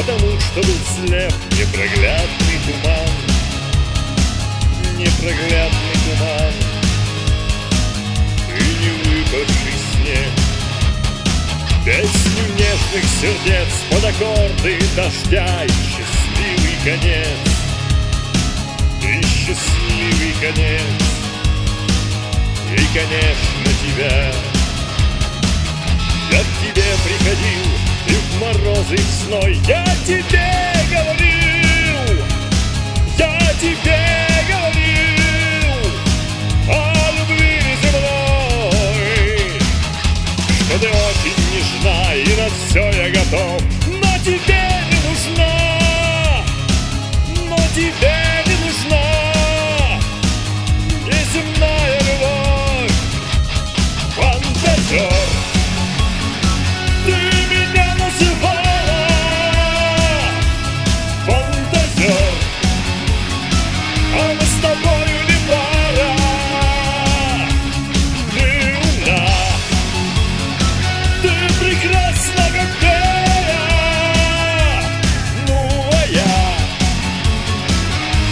потому что был слеп непроглядный туман, непроглядный туман и не выпавший снег. Песню нежных сердец под аккорды дождя и счастливый конец, и счастливый конец, и, конечно, тебя. Я к тебе приходил, морозы, сной. Я тебе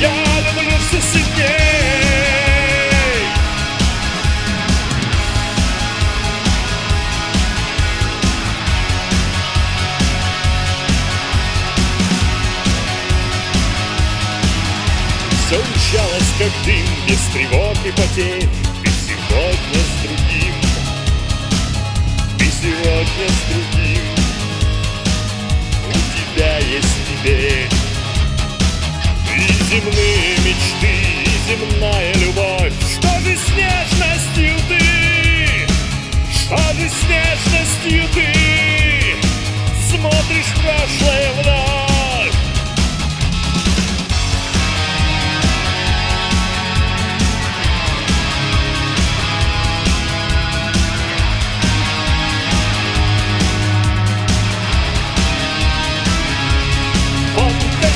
я люблю все. Все мчалось, как дым, без тревог и потерь. Ты сегодня с другим. Ты сегодня с другим. У тебя есть теперь земные мечты и земная любовь. Что же с нежностью ты? Что же с нежностью ты? Смотришь в прошлое вновь.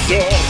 door.